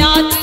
hayat.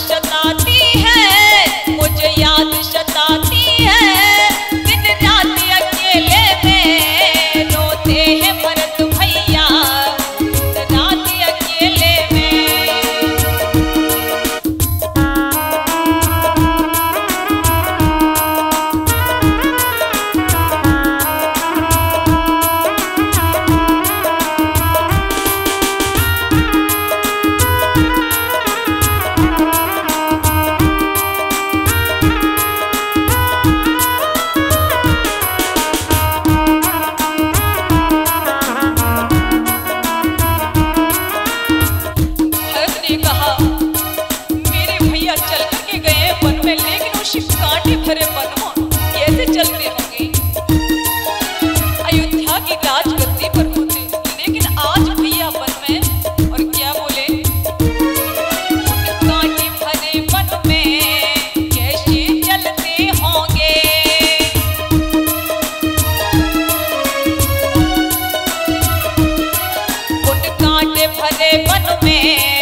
से मन में।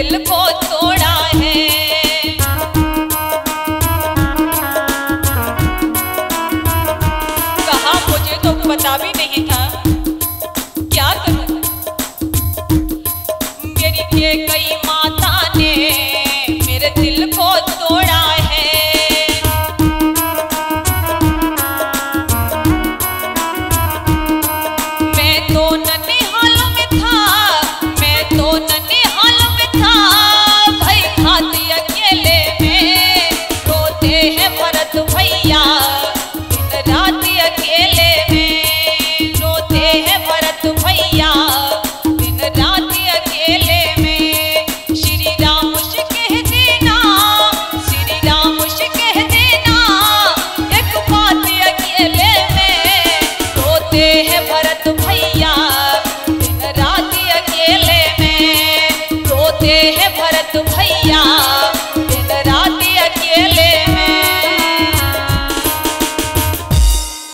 दिल को